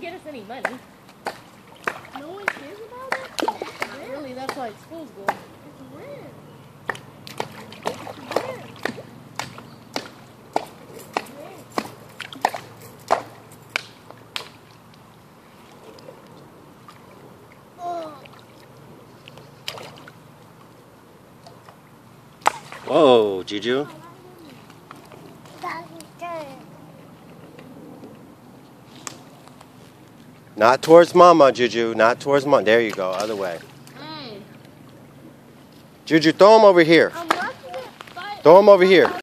doesn't get us any money. No one cares about it? Not really, that's why schools go. It's weird. It's weird. Oh. Whoa, Juju. Not towards mama, Juju. Not towards mom. There you go. Other way. Hey. Juju, throw him over here. I'm watching it. Throw him over here.